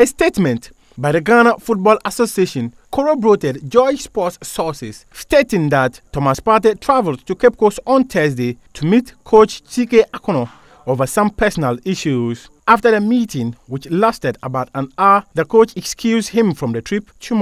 A statement by the Ghana Football Association corroborated Joy Sports sources, stating that Thomas Partey traveled to Cape Coast on Thursday to meet coach CK Akonnor over some personal issues. After the meeting, which lasted about an hour, the coach excused him from the trip tomorrow.